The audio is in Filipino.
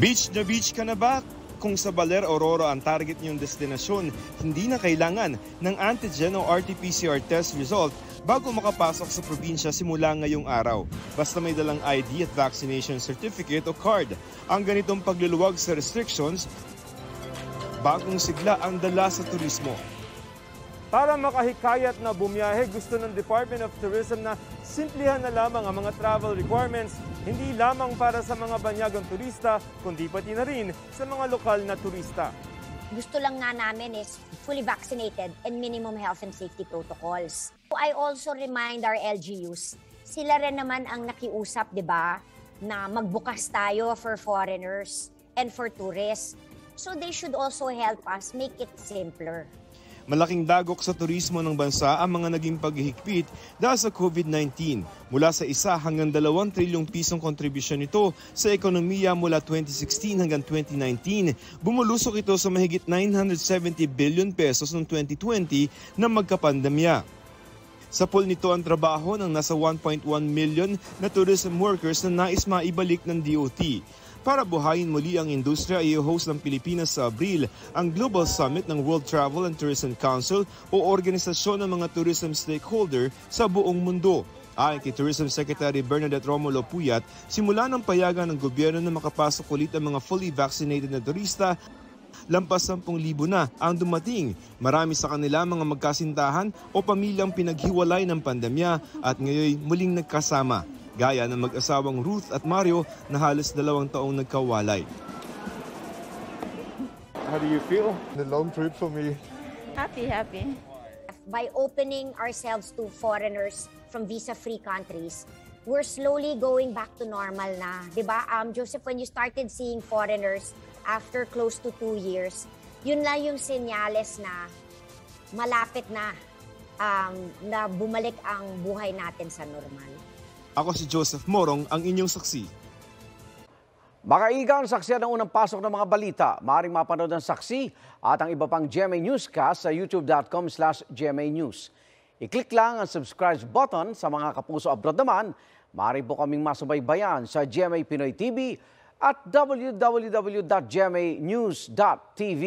Beach na beach ka na ba? Kung sa Baler Aurora ang target niyong destinasyon, hindi na kailangan ng antigen o RT-PCR test result bago makapasok sa probinsya simula ngayong araw. Basta may dalang ID at vaccination certificate o card. Ang ganitong pagluluwag sa restrictions, bagong sigla ang dala sa turismo. Para makahikayat na bumiyahe, gusto ng Department of Tourism na simplihan na lamang ang mga travel requirements, hindi lamang para sa mga banyagang turista, kundi pati na rin sa mga lokal na turista. gusto lang nga namin is fully vaccinated and minimum health and safety protocols. I also remind our LGUs, sila rin naman ang nakiusap, di ba, na magbukas tayo for foreigners and for tourists. So they should also help us make it simpler. Malaking dagok sa turismo ng bansa ang mga naging paghihigpit dahil sa COVID-19. Mula sa isa hanggang dalawang trilyong pisong kontribusyon nito sa ekonomiya mula 2016 hanggang 2019, bumulusok ito sa mahigit 970 billion pesos noong 2020 na magkapandemya. Sa pool nito ang trabaho ng nasa 1.1 million na tourism workers na nais maibalik ng DOT. Para buhayin muli ang industriya, i-host ng Pilipinas sa Abril ang Global Summit ng World Travel and Tourism Council o organisasyon ng mga tourism stakeholder sa buong mundo. Ayon kay Tourism Secretary Bernadette Romulo Puyat, simula ng payagan ng gobyerno na makapasok ulit ang mga fully vaccinated na turista lampas 10,000 na ang dumating. Marami sa kanila mga magkasintahan o pamilyang pinaghiwalay ng pandemya at ngayon muling nagkasama. Gaya ng mag-asawang Ruth at Mario na halos dalawang taong nagkawalay. How do you feel? The long trip for me. Happy, happy. By opening ourselves to foreigners from visa-free countries, we're slowly going back to normal na. 'Di ba? Um, Joseph, when you started seeing foreigners after close to two years, yun lang yung senyales na malapit na um, na bumalik ang buhay natin sa normal. Ako si Joseph Morong, ang inyong saksi. Makaigang saksiyan ng unang pasok ng mga balita. Maaring mapanood ang saksi at ang iba pang GMA Newscast sa youtube.com slash GMA News. I-click lang ang subscribe button sa mga kapuso abroad naman. Maaari po kaming masubaybayan sa GMA Pinoy TV at www.gmanews.tv.